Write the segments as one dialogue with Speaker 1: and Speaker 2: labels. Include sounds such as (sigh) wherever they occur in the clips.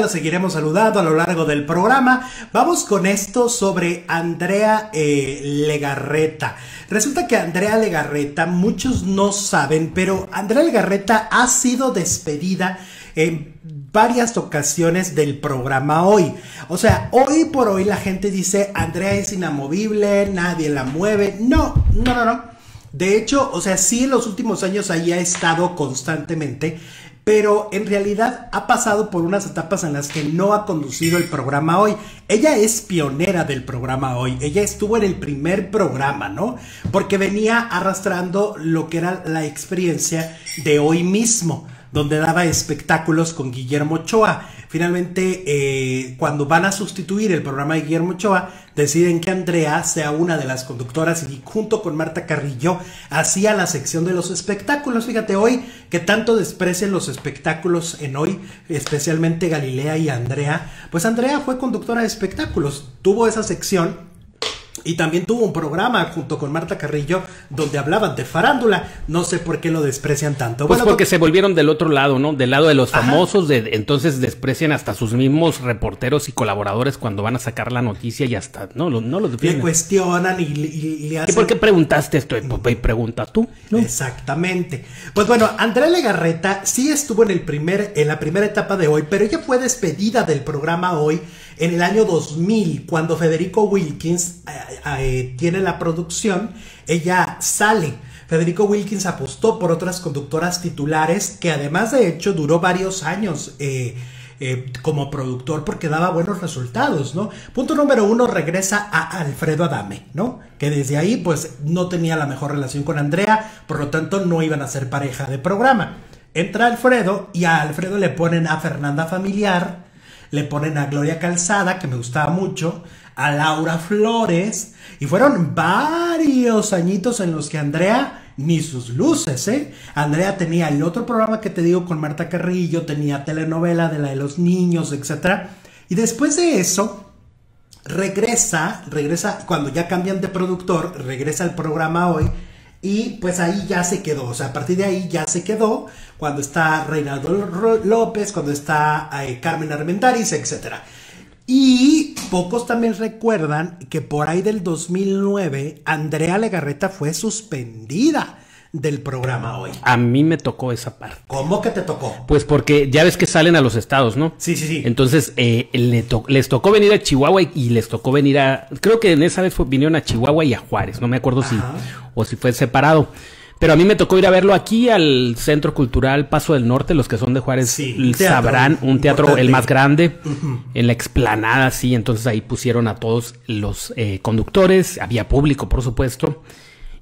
Speaker 1: Lo seguiremos saludando a lo largo del programa. Vamos con esto sobre Andrea eh, Legarreta. Resulta que Andrea Legarreta, muchos no saben, pero Andrea Legarreta ha sido despedida en varias ocasiones del programa hoy. O sea, hoy por hoy la gente dice, Andrea es inamovible, nadie la mueve. No, no, no, no. De hecho, o sea, sí en los últimos años ahí ha estado constantemente, pero en realidad ha pasado por unas etapas en las que no ha conducido el programa hoy. Ella es pionera del programa hoy, ella estuvo en el primer programa, ¿no? Porque venía arrastrando lo que era la experiencia de hoy mismo donde daba espectáculos con Guillermo Ochoa. Finalmente, eh, cuando van a sustituir el programa de Guillermo Ochoa, deciden que Andrea sea una de las conductoras y junto con Marta Carrillo hacía la sección de los espectáculos. Fíjate, hoy que tanto desprecian los espectáculos en hoy, especialmente Galilea y Andrea, pues Andrea fue conductora de espectáculos, tuvo esa sección y también tuvo un programa junto con Marta Carrillo donde hablaban de farándula. No sé por qué lo desprecian tanto.
Speaker 2: Pues porque se volvieron del otro lado, ¿no? Del lado de los famosos, de, entonces desprecian hasta sus mismos reporteros y colaboradores cuando van a sacar la noticia y hasta, no, no los
Speaker 1: defienden. Le cuestionan y, le hacen...
Speaker 2: ¿Y por qué preguntaste esto? Pues pregunta tú, ¿no?
Speaker 1: Exactamente. Pues bueno, Andrea Legarreta sí estuvo en el primer, en la primera etapa de hoy, pero ella fue despedida del programa hoy en el año 2000, cuando Federico Wilkins eh, eh, tiene la producción, ella sale. Federico Wilkins apostó por otras conductoras titulares que además de hecho duró varios años eh, como productor porque daba buenos resultados, ¿no? Punto número uno, regresa a Alfredo Adame, ¿no? Que desde ahí pues no tenía la mejor relación con Andrea, por lo tanto no iban a ser pareja de programa. Entra Alfredo y a Alfredo le ponen a Fernanda Familiar, le ponen a Gloria Calzada, que me gustaba mucho, a Laura Flores, y fueron varios añitos en los que Andrea ni sus luces, ¿eh? Andrea tenía el otro programa que te digo con Marta Carrillo, tenía telenovela de la de los niños, etc. Y después de eso, regresa, regresa, cuando ya cambian de productor, regresa al programa hoy y pues ahí ya se quedó, o sea, a partir de ahí ya se quedó cuando está Reinaldo López, cuando está eh, Carmen Armendariz, etc. Y pocos también recuerdan que por ahí del 2009 Andrea Legarreta fue suspendida del programa hoy.
Speaker 2: A mí me tocó esa parte.
Speaker 1: ¿Cómo que te tocó?
Speaker 2: Pues porque ya ves que salen a los estados, ¿no?
Speaker 1: Sí, sí, sí.
Speaker 2: Entonces eh, les tocó venir a Chihuahua y, les tocó venir a... Creo que en esa vez vinieron a Chihuahua y a Juárez, no me acuerdo si... o si fue separado. Pero a mí me tocó ir a verlo aquí al Centro Cultural Paso del Norte, los que son de Juárez sabrán, un teatro el más grande, en la explanada, sí, entonces ahí pusieron a todos los eh, conductores, había público, por supuesto,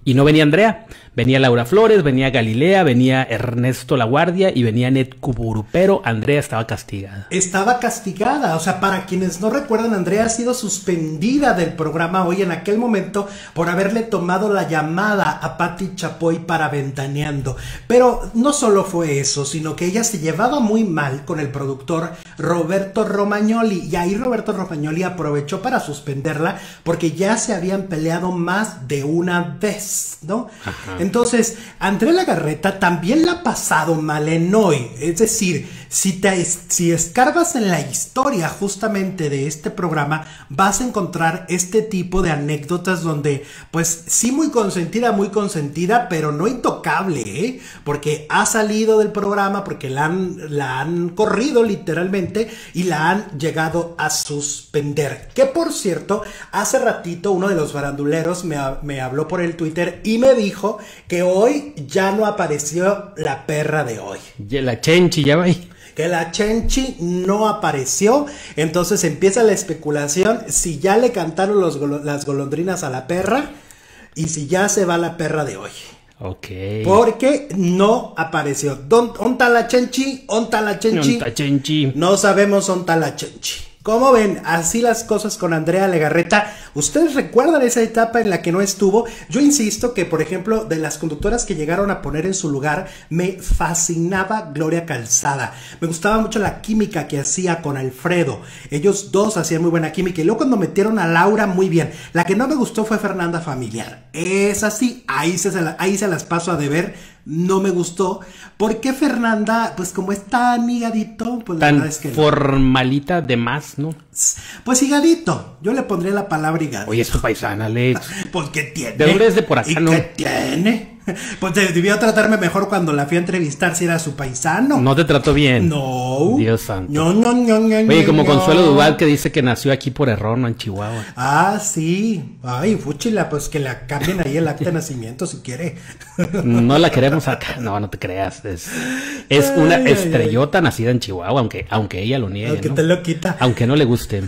Speaker 2: y no venía Andrea. Venía Laura Flores, venía Galilea, venía Ernesto La Guardia y venía Net Kuburu, pero Andrea estaba castigada.
Speaker 1: Estaba castigada, o sea, para quienes no recuerdan, Andrea ha sido suspendida del programa hoy en aquel momento por haberle tomado la llamada a Patti Chapoy para Ventaneando. Pero no solo fue eso, sino que ella se llevaba muy mal con el productor Roberto Romagnoli y ahí Roberto Romagnoli aprovechó para suspenderla porque ya se habían peleado más de una vez, ¿no? Ajá. Entonces, Andrea Lagarreta también la ha pasado mal en hoy. Es decir, si, te, si escarbas en la historia justamente de este programa, vas a encontrar este tipo de anécdotas donde, pues sí, muy consentida, muy consentida, pero no intocable, ¿eh? Porque ha salido del programa, porque la han, la han corrido literalmente y la han llegado a suspender. Que por cierto, hace ratito uno de los faranduleros me, me habló por el Twitter y me dijo que hoy ya no apareció la perra de hoy.
Speaker 2: La Chenchi, ya va
Speaker 1: que la Chenchi no apareció. Entonces empieza la especulación si ya le cantaron las golondrinas a la perra y si ya se va la perra de hoy.
Speaker 2: Ok.
Speaker 1: Porque no apareció. ¿Onta la Chenchi? ¿Onta la Chenchi?
Speaker 2: Chenchi?
Speaker 1: No sabemos onta la Chenchi. ¿Cómo ven? Así las cosas con Andrea Legarreta. ¿Ustedes recuerdan esa etapa en la que no estuvo? Yo insisto que, por ejemplo, de las conductoras que llegaron a poner en su lugar, me fascinaba Gloria Calzada. Me gustaba mucho la química que hacía con Alfredo. Ellos dos hacían muy buena química. Y luego cuando metieron a Laura, muy bien. La que no me gustó fue Fernanda Familiar. Es así, ahí se, ahí se las paso a deber no me gustó. Porque Fernanda, pues como es tan higadito, pues
Speaker 2: Tan
Speaker 1: la verdad es que no.
Speaker 2: formalita de más, ¿no?
Speaker 1: Pues higadito. Yo le pondría la palabra higadito.
Speaker 2: Oye, es paisana, Alex. (laughs)
Speaker 1: Pues ¿qué tiene?
Speaker 2: ¿De dónde es de por acá,
Speaker 1: ¿Y
Speaker 2: no?
Speaker 1: qué tiene? (laughs) Pues debió tratarme mejor cuando la fui a entrevistar si era su paisano.
Speaker 2: No te trató bien.
Speaker 1: No.
Speaker 2: Dios santo.
Speaker 1: No, no, no, no,
Speaker 2: Oye, como. Consuelo Duval que dice que nació aquí por error, no en Chihuahua.
Speaker 1: Ah, sí. Ay, fúchila, pues que la cambien ahí el acta de nacimiento si quiere.
Speaker 2: No la queremos acá. No, no te creas. Es, es una
Speaker 1: ay,
Speaker 2: estrellota nacida en Chihuahua, aunque, aunque ella lo niegue.
Speaker 1: Aunque
Speaker 2: ¿no?
Speaker 1: te lo quita.
Speaker 2: Aunque no le guste.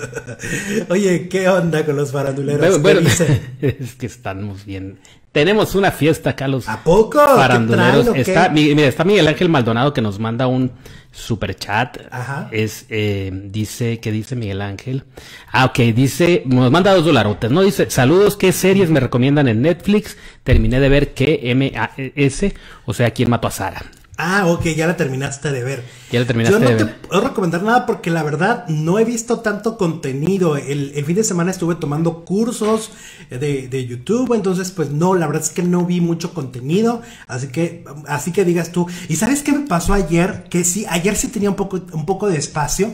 Speaker 2: (laughs)
Speaker 1: Oye, ¿qué onda con los faranduleros?
Speaker 2: Bueno,
Speaker 1: ¿Qué
Speaker 2: bueno,
Speaker 1: dicen? (laughs)
Speaker 2: es que estamos bien. Tenemos una fiesta acá, los
Speaker 1: ¿A poco? ¿Qué
Speaker 2: faranduleros.
Speaker 1: traen o qué?
Speaker 2: Está, mi- mira, está Miguel Ángel Maldonado que nos manda un super chat.
Speaker 1: Ajá.
Speaker 2: Es, eh, dice, ¿qué dice Miguel Ángel? Ah, ok, dice, nos manda dos dolarotes, ¿no? Dice, saludos, ¿qué series me recomiendan en Netflix? Terminé de ver KMAS, o sea, ¿quién mató a Sara?
Speaker 1: Ah, ok, ya la terminaste de ver.
Speaker 2: Ya la terminaste
Speaker 1: Yo no
Speaker 2: de
Speaker 1: te
Speaker 2: ver.
Speaker 1: puedo recomendar nada porque la verdad no he visto tanto contenido. El, el fin de semana estuve tomando cursos de, de YouTube, entonces pues no, la verdad es que no vi mucho contenido. Así que, así que digas tú. ¿Y sabes qué me pasó ayer? Que sí, ayer sí tenía un poco, un poco de espacio.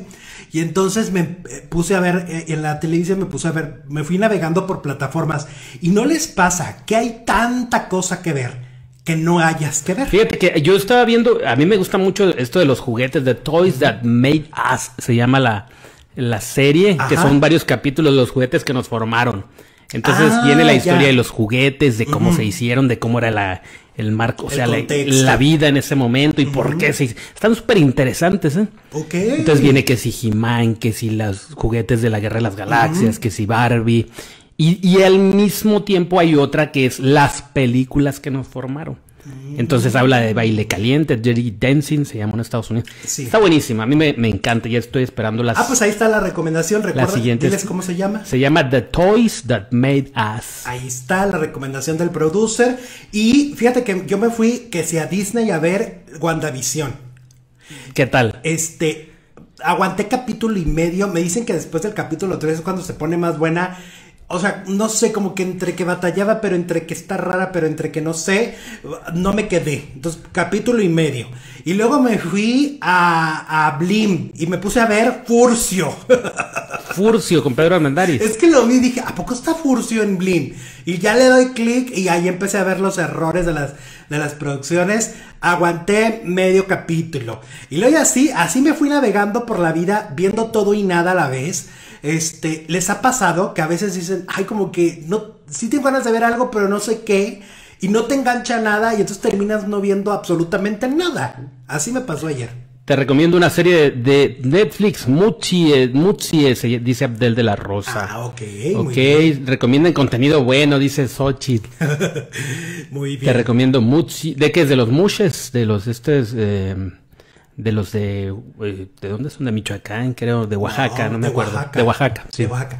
Speaker 1: Y entonces me eh, puse a ver eh, en la televisión, me puse a ver, me fui navegando por plataformas. Y no les pasa que hay tanta cosa que ver que no hayas que ver.
Speaker 2: Fíjate que yo estaba viendo, a mí me gusta mucho esto de los juguetes, de Toys That Made Us, se llama la, la serie, que son varios capítulos de los juguetes que nos formaron. Entonces
Speaker 1: Ah,
Speaker 2: viene la historia
Speaker 1: ya.
Speaker 2: de los juguetes, de cómo se hicieron, de cómo era la, el marco, o sea, la, la vida en ese momento y por qué se hizo. Están súper interesantes, ¿eh?
Speaker 1: Ok.
Speaker 2: Entonces viene que si He-Man, que si los juguetes de la Guerra de las Galaxias, que si Barbie. Y, y al mismo tiempo hay otra que es las películas que nos formaron. Entonces habla de baile caliente, Dirty Dancing, se llama en Estados Unidos.
Speaker 1: Sí.
Speaker 2: Está buenísima, a mí me, me encanta, ya estoy esperando las...
Speaker 1: Ah, pues ahí está la recomendación. Recuerda,
Speaker 2: siguiente
Speaker 1: diles cómo se llama.
Speaker 2: Se llama The Toys That Made Us.
Speaker 1: Ahí está la recomendación del producer. Y fíjate que yo me fui que sea a Disney a ver WandaVision.
Speaker 2: ¿Qué tal?
Speaker 1: Este, aguanté capítulo y medio. Me dicen que después del capítulo 3 es cuando se pone más buena. O sea, no sé, como que entre que batallaba, pero entre que está rara, pero entre que no sé, no me quedé. Entonces, capítulo y medio. Y luego me fui a, a Blim y me puse a ver Furcio. (laughs)
Speaker 2: Furcio con Pedro Armendáriz.
Speaker 1: Es que lo vi y dije, ¿a poco está Furcio en Blim? Y ya le doy clic y ahí empecé a ver los errores de las, de las producciones. Aguanté medio capítulo. Y luego así, así me fui navegando por la vida, viendo todo y nada a la vez. Este, les ha pasado que a veces dicen, ay, como que no, sí tengo ganas de ver algo, pero no sé qué. Y no te engancha nada y entonces terminas no viendo absolutamente nada. Así me pasó ayer.
Speaker 2: Te recomiendo una serie de, Netflix, Muchi, eh, Muchi, se dice Abdel de la Rosa.
Speaker 1: Ah, ok,
Speaker 2: Ok,
Speaker 1: muy bien.
Speaker 2: recomiendan contenido bueno, dice Xochitl. (laughs)
Speaker 1: Muy
Speaker 2: Te
Speaker 1: bien.
Speaker 2: recomiendo Muchi. ¿De qué es? ¿De los Mushes? De los estos. eh, de los de. eh, ¿De dónde son? De Michoacán, creo. De Oaxaca, no, me
Speaker 1: de
Speaker 2: acuerdo.
Speaker 1: Oaxaca.
Speaker 2: De Oaxaca, sí.
Speaker 1: De Oaxaca.